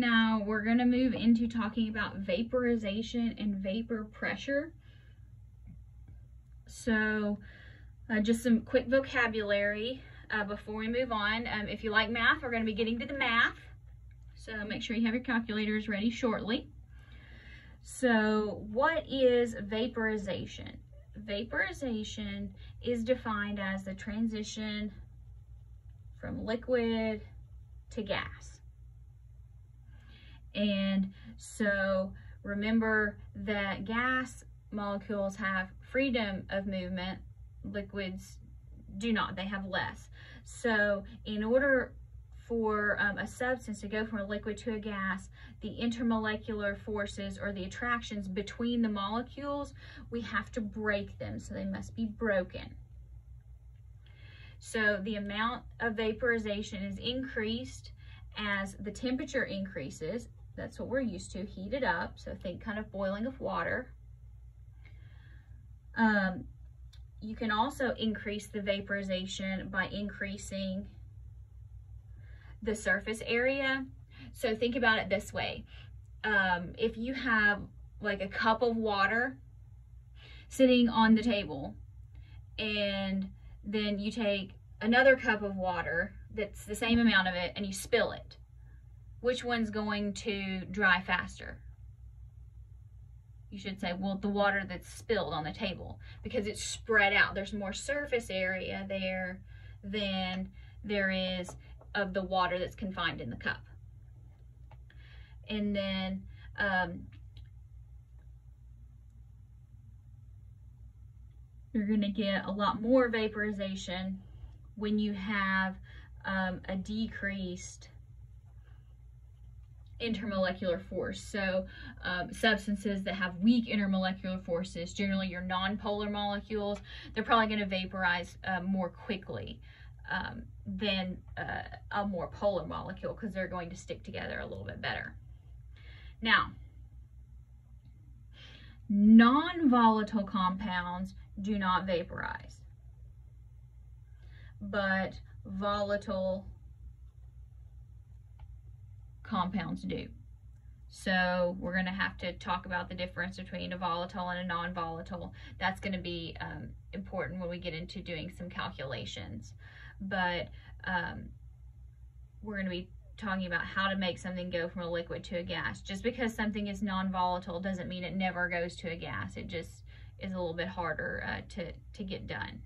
Now we're going to move into talking about vaporization and vapor pressure. So uh, just some quick vocabulary uh, before we move on. Um, if you like math, we're going to be getting to the math. So make sure you have your calculators ready shortly. So what is vaporization? Vaporization is defined as the transition from liquid to gas. And so remember that gas molecules have freedom of movement, liquids do not, they have less. So in order for um, a substance to go from a liquid to a gas, the intermolecular forces or the attractions between the molecules, we have to break them, so they must be broken. So the amount of vaporization is increased as the temperature increases. That's what we're used to, heat it up. So think kind of boiling of water. Um, you can also increase the vaporization by increasing the surface area. So think about it this way. Um, if you have like a cup of water sitting on the table and then you take another cup of water that's the same amount of it and you spill it, which one's going to dry faster? You should say, well, the water that's spilled on the table because it's spread out. There's more surface area there than there is of the water that's confined in the cup. And then um, you're going to get a lot more vaporization when you have um, a decreased intermolecular force. So um, substances that have weak intermolecular forces, generally your nonpolar molecules, they're probably going to vaporize uh, more quickly um, than uh, a more polar molecule because they're going to stick together a little bit better. Now, non-volatile compounds do not vaporize but volatile compounds do. So we're going to have to talk about the difference between a volatile and a non-volatile. That's going to be um, important when we get into doing some calculations. But um, we're going to be talking about how to make something go from a liquid to a gas. Just because something is non-volatile doesn't mean it never goes to a gas. It just is a little bit harder uh, to, to get done.